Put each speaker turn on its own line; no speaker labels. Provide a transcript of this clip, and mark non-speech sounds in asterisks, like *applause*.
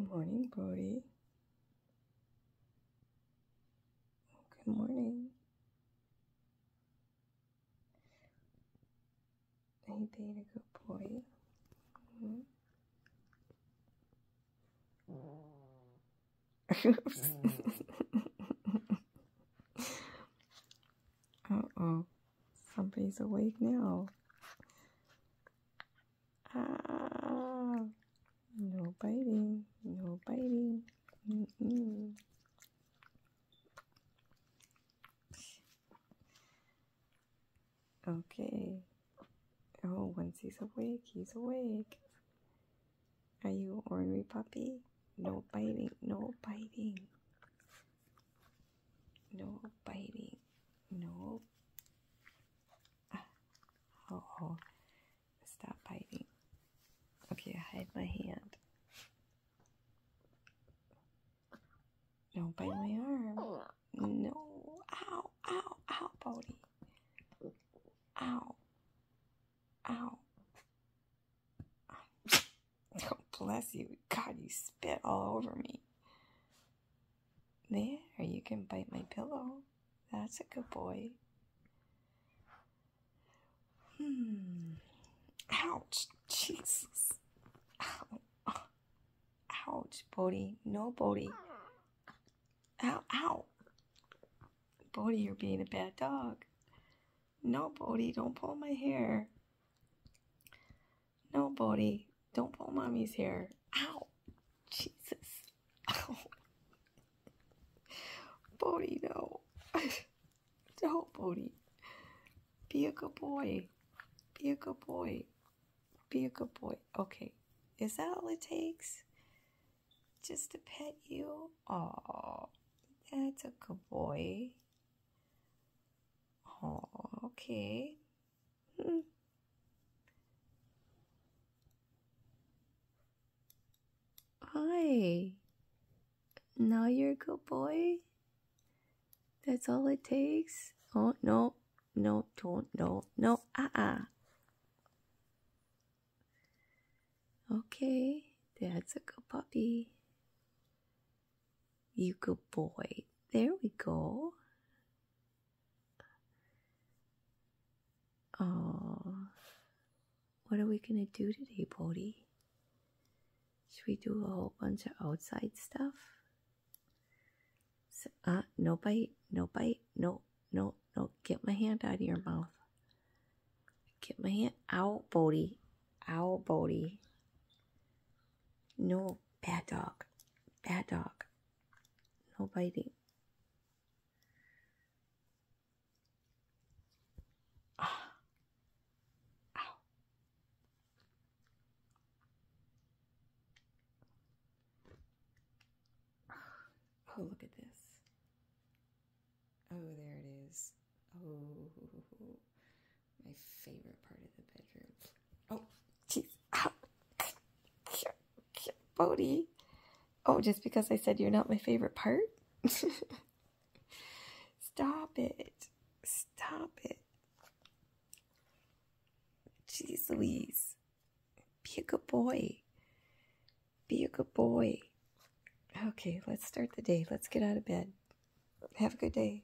Good morning, Brody. Good morning. You being a good boy? *laughs* Mhm. uh oh. Somebody's awake now. Ah. No biting. Oh, no biting. Mm-mm. Okay. Oh, once he's awake, he's awake. Are you ornery puppy? No biting. No biting. No biting. No. Ah. Oh, oh. Stop biting. Okay, hide my hand. Don't bite my arm. No. Ow, ow, ow, Bodie. Ow. Ow. *laughs* Oh, bless you. God, you spit all over me. There, you can bite my pillow. That's a good boy. Hmm. Ouch. Jesus. Ow. Ouch, Bodie. No, Bodie. Ow, ow. Bodie, you're being a bad dog. No, Bodie, don't pull my hair. No, Bodie, don't pull mommy's hair. Ow. Jesus. Ow. Bodie, no. *laughs* no, Bodie. Be a good boy. Be a good boy. Be a good boy. Okay. Is that all it takes? Just to pet you? Oh, that's a good boy. Oh, okay. Hmm. Hi. Now you're a good boy? That's all it takes? Oh, no. No, don't. No, no. Uh-uh. Okay. That's a good puppy. You good boy. There we go. Oh, what are we gonna do today, Bodie? Should we do a whole bunch of outside stuff? S uh, no bite, no bite, no, no, no. Get my hand out of your mouth. Get my hand out, Bodie. Ow, Bodie. No, bad dog. Bad dog. Biting. Ah. Ow. Oh, look at this. Oh, there it is. Oh, my favorite part of the bedroom. Oh, jeez. Ow. *laughs* Bodie. Oh, just because I said you're not my favorite part? *laughs* Stop it. Stop it. Jeez Louise. Be a good boy. Be a good boy. Okay, let's start the day. Let's get out of bed. Have a good day.